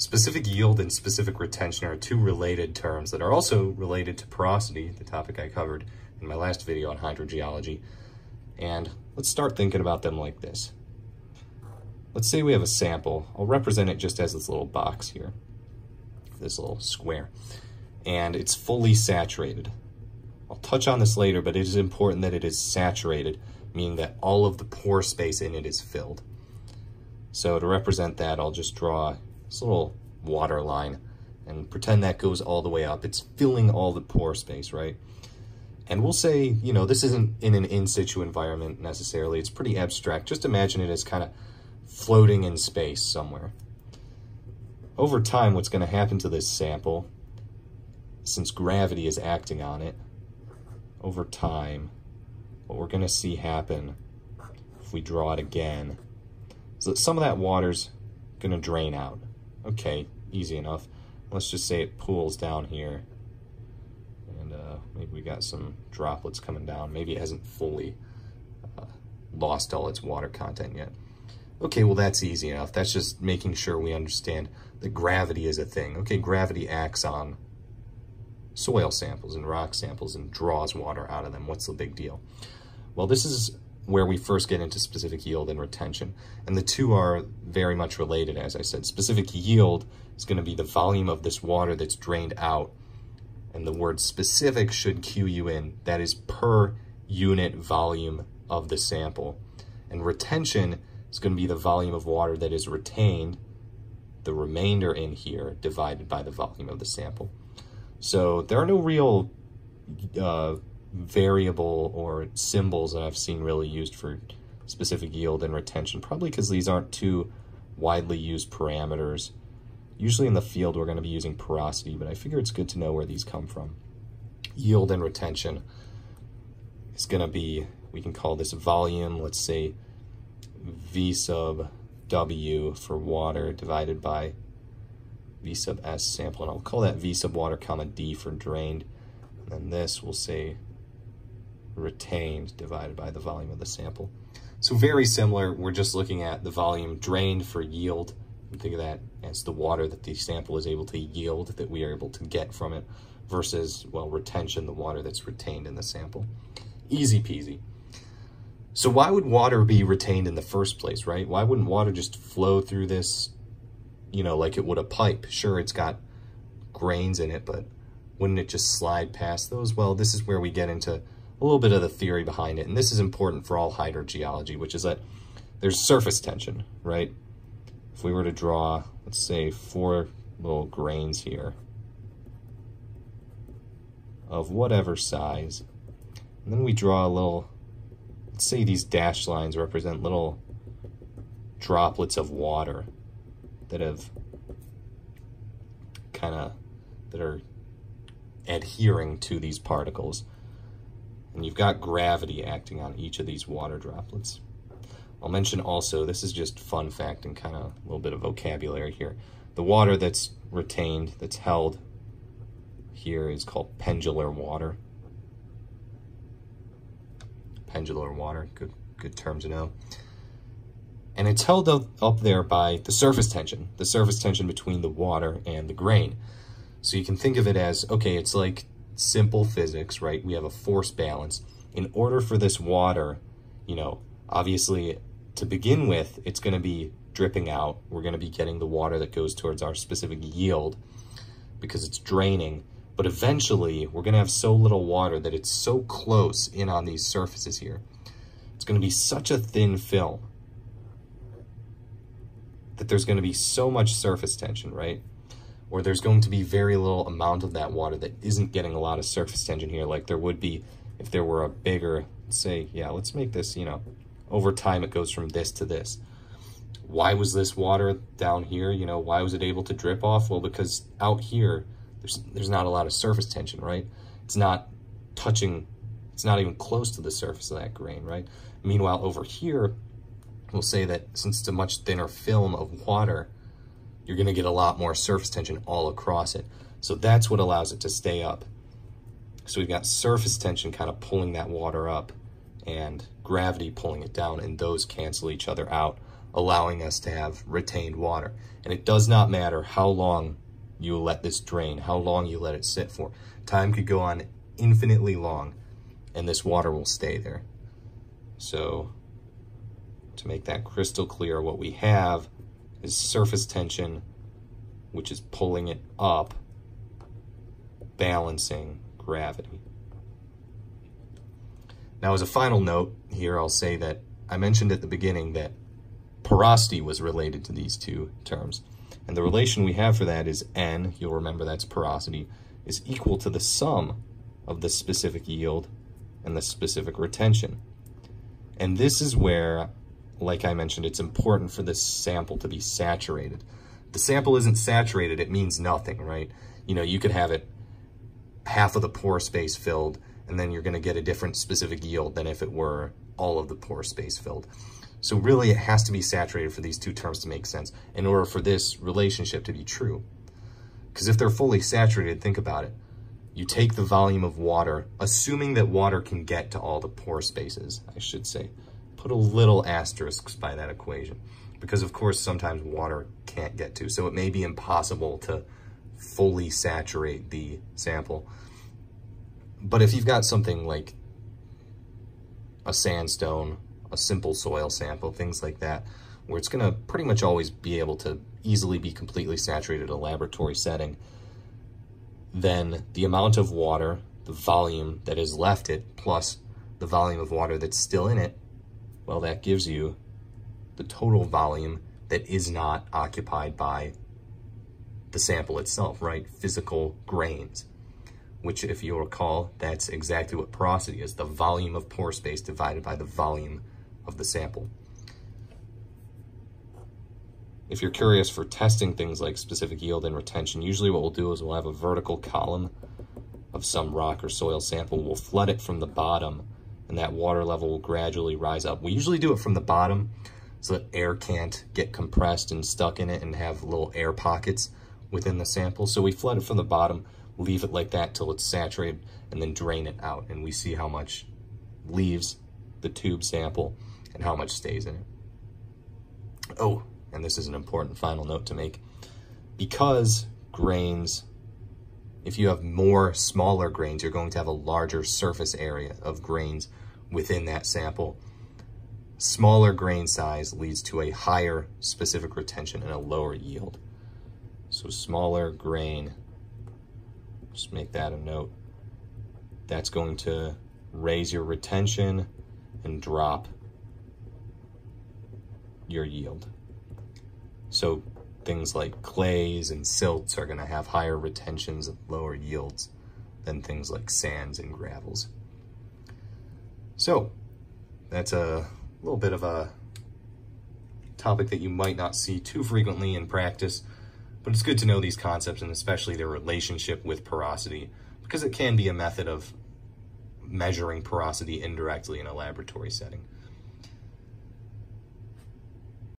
Specific yield and specific retention are two related terms that are also related to porosity, the topic I covered in my last video on hydrogeology. And let's start thinking about them like this. Let's say we have a sample. I'll represent it just as this little box here, this little square, and it's fully saturated. I'll touch on this later, but it is important that it is saturated, meaning that all of the pore space in it is filled. So to represent that, I'll just draw this little water line and pretend that goes all the way up. It's filling all the pore space, right? And we'll say, you know, this isn't in an in situ environment necessarily. It's pretty abstract. Just imagine it as kind of floating in space somewhere. Over time, what's going to happen to this sample, since gravity is acting on it, over time, what we're going to see happen if we draw it again is that some of that water's going to drain out. Okay, easy enough. Let's just say it pools down here. And uh, maybe we got some droplets coming down. Maybe it hasn't fully uh, lost all its water content yet. Okay, well that's easy enough. That's just making sure we understand that gravity is a thing. Okay, gravity acts on soil samples and rock samples and draws water out of them. What's the big deal? Well, this is where we first get into specific yield and retention. And the two are very much related, as I said. Specific yield is going to be the volume of this water that's drained out. And the word specific should cue you in. That is per unit volume of the sample. And retention is going to be the volume of water that is retained, the remainder in here, divided by the volume of the sample. So there are no real uh, variable or symbols that I've seen really used for specific yield and retention, probably because these aren't too widely used parameters. Usually in the field, we're going to be using porosity, but I figure it's good to know where these come from. Yield and retention is going to be, we can call this volume, let's say V sub W for water divided by V sub S sample, and I'll call that V sub water comma D for drained. And then this we'll say retained divided by the volume of the sample. So very similar, we're just looking at the volume drained for yield. Think of that as the water that the sample is able to yield that we are able to get from it versus, well, retention, the water that's retained in the sample. Easy peasy. So why would water be retained in the first place, right? Why wouldn't water just flow through this, you know, like it would a pipe? Sure, it's got grains in it, but wouldn't it just slide past those? Well, this is where we get into a little bit of the theory behind it. And this is important for all hydrogeology, which is that there's surface tension, right? If we were to draw, let's say, four little grains here of whatever size, and then we draw a little let's say these dashed lines represent little droplets of water that have kind of, that are adhering to these particles. And you've got gravity acting on each of these water droplets. I'll mention also, this is just fun fact and kind of a little bit of vocabulary here. The water that's retained, that's held here is called pendular water pendular water, good, good term to know. And it's held up, up there by the surface tension, the surface tension between the water and the grain. So you can think of it as, okay, it's like simple physics, right? We have a force balance. In order for this water, you know, obviously to begin with, it's going to be dripping out. We're going to be getting the water that goes towards our specific yield because it's draining. But eventually, we're going to have so little water that it's so close in on these surfaces here. It's going to be such a thin film that there's going to be so much surface tension, right? Or there's going to be very little amount of that water that isn't getting a lot of surface tension here like there would be if there were a bigger, say, yeah, let's make this, you know, over time it goes from this to this. Why was this water down here? You know, why was it able to drip off? Well, because out here, there's, there's not a lot of surface tension, right? It's not touching, it's not even close to the surface of that grain, right? Meanwhile, over here, we'll say that since it's a much thinner film of water, you're gonna get a lot more surface tension all across it. So that's what allows it to stay up. So we've got surface tension kind of pulling that water up and gravity pulling it down and those cancel each other out allowing us to have retained water. And it does not matter how long you let this drain, how long you let it sit for. Time could go on infinitely long and this water will stay there. So to make that crystal clear, what we have is surface tension, which is pulling it up, balancing gravity. Now, as a final note here, I'll say that I mentioned at the beginning that porosity was related to these two terms. And the relation we have for that is N, you'll remember that's porosity, is equal to the sum of the specific yield and the specific retention. And this is where, like I mentioned, it's important for this sample to be saturated. the sample isn't saturated, it means nothing, right? You know, you could have it half of the pore space filled, and then you're gonna get a different specific yield than if it were all of the pore space filled. So really it has to be saturated for these two terms to make sense in order for this relationship to be true. Because if they're fully saturated, think about it. You take the volume of water, assuming that water can get to all the pore spaces, I should say. Put a little asterisks by that equation because of course sometimes water can't get to. So it may be impossible to fully saturate the sample. But if you've got something like a sandstone, a simple soil sample, things like that, where it's gonna pretty much always be able to easily be completely saturated in a laboratory setting, then the amount of water, the volume that has left it, plus the volume of water that's still in it, well, that gives you the total volume that is not occupied by the sample itself, right? Physical grains, which if you recall, that's exactly what porosity is, the volume of pore space divided by the volume of the sample. If you're curious for testing things like specific yield and retention, usually what we'll do is we'll have a vertical column of some rock or soil sample. We'll flood it from the bottom and that water level will gradually rise up. We usually do it from the bottom so that air can't get compressed and stuck in it and have little air pockets within the sample. So we flood it from the bottom, leave it like that till it's saturated, and then drain it out. And we see how much leaves the tube sample and how much stays in it. Oh, and this is an important final note to make. Because grains, if you have more smaller grains, you're going to have a larger surface area of grains within that sample smaller grain size leads to a higher specific retention and a lower yield. So smaller grain, just make that a note. That's going to raise your retention and drop your yield. So things like clays and silts are gonna have higher retentions and lower yields than things like sands and gravels. So that's a little bit of a topic that you might not see too frequently in practice, but it's good to know these concepts and especially their relationship with porosity because it can be a method of measuring porosity indirectly in a laboratory setting.